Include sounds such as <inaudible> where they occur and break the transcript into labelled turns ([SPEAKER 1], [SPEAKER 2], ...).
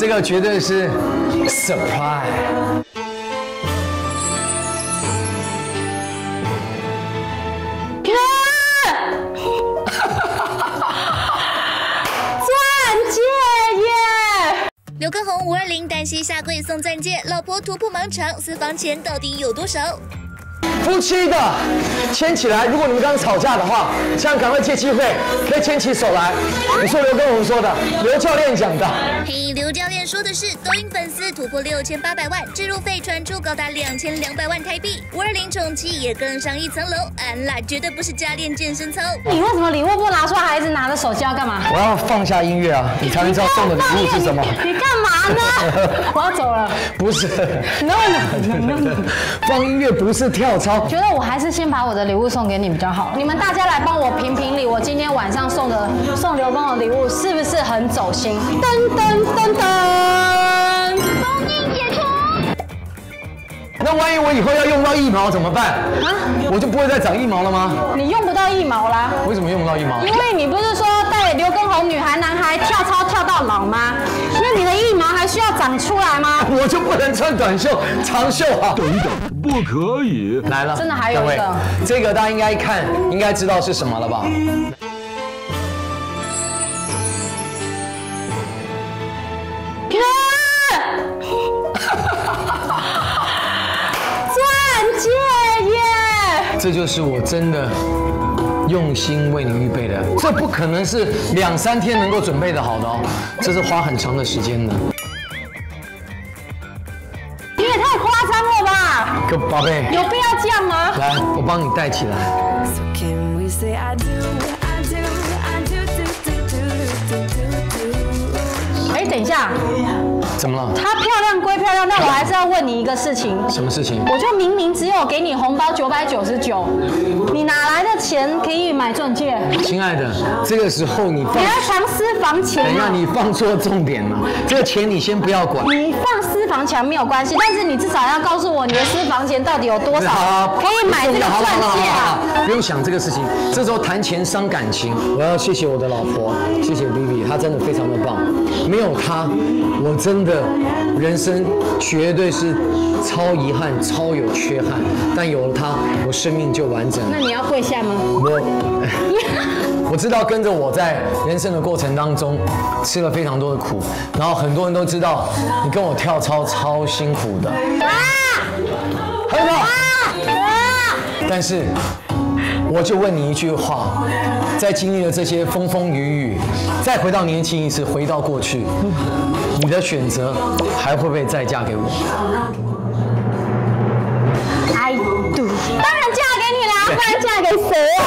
[SPEAKER 1] 这个绝对是 surprise。
[SPEAKER 2] 钻戒耶！
[SPEAKER 3] 刘畊宏五二零单膝下跪送钻戒，老婆突破盲肠，私房钱到底有多少？
[SPEAKER 1] 夫妻的牵起来，如果你们刚刚吵架的话，现在赶快借机会，可以牵起手来。你说刘畊宏说的，刘教练讲的。
[SPEAKER 3] 嘿，刘教练说的是，抖音粉丝突破六千八百万，置入费传出高达两千两百万台币，五二零宠妻也更上一层楼，安啦，绝对不是家练健身操。
[SPEAKER 2] 你为什么礼物不拿出来，还是拿着手机要干嘛？
[SPEAKER 1] 我要放下音乐啊，你才能知道送的礼物是什么。<laughs>
[SPEAKER 2] 你干嘛呢？<laughs> 我要走了。
[SPEAKER 1] 不是
[SPEAKER 2] ，No no no no。
[SPEAKER 1] 放音乐不是跳操。
[SPEAKER 2] 觉得我还是先把我的礼物送给你比较好。你们大家来帮我评评理，我今天晚上送的送刘畊宏的礼物是不是很走心？噔噔噔噔，封印解除。
[SPEAKER 1] 那万一我以后要用到一毛怎么办？
[SPEAKER 2] 啊，
[SPEAKER 1] 我就不会再长一毛了吗？
[SPEAKER 2] 你用不到一毛啦，
[SPEAKER 1] 为什么用不到一毛？
[SPEAKER 2] 因为你不是说带刘畊宏女孩男孩跳操跳到老吗？需要长出来吗？<laughs>
[SPEAKER 1] 我就不能穿短袖、长袖啊！
[SPEAKER 4] 等等，不可以！
[SPEAKER 1] 来了，
[SPEAKER 2] 真的还有一个
[SPEAKER 1] 这个大家应该一看，应该知道是什么了吧？<laughs>
[SPEAKER 2] 钻戒耶！
[SPEAKER 1] 这就是我真的用心为你预备的，这不可能是两三天能够准备的好的哦，这是花很长的时间的。可宝贝，
[SPEAKER 2] 有必要这样吗？
[SPEAKER 1] 来，我帮你戴起来。
[SPEAKER 5] So can we say I do, I do, I do, do, do, do, do, do, do.
[SPEAKER 2] 哎，等一下，
[SPEAKER 1] 怎么了？
[SPEAKER 2] 她漂亮归漂亮，但我还是要问你一个事情。
[SPEAKER 1] 什么事情？
[SPEAKER 2] 我就明明只有给你红包九百九十九，你哪来的钱可以买钻戒？
[SPEAKER 1] 亲爱的，这个时候你放
[SPEAKER 2] 你，要藏私房钱
[SPEAKER 1] 等一下
[SPEAKER 2] 啊！
[SPEAKER 1] 你放错重点了。这个钱你先不要管。
[SPEAKER 2] 你放私房钱没有关系，但是你至少要告诉我你的私房钱到底有多少
[SPEAKER 1] 好，
[SPEAKER 2] 可以买这个钻戒啊！
[SPEAKER 1] 了不用想这个事情。这时候谈钱伤感情，我要谢谢我的老婆，谢谢 Vivi，她真的非常的棒。没有她，我真的人生绝对是超遗憾、超有缺憾。但有了它，我生命就完整了。
[SPEAKER 2] 那你要跪下吗？
[SPEAKER 1] 我 <laughs> 我知道跟着我在人生的过程当中吃了非常多的苦，然后很多人都知道你跟我跳操超辛苦的，很好。但是我就问你一句话，在经历了这些风风雨雨，再回到年轻一次，回到过去，你的选择还会不会再嫁给我
[SPEAKER 2] ？I do，当然嫁给你啦，不然嫁给谁啊？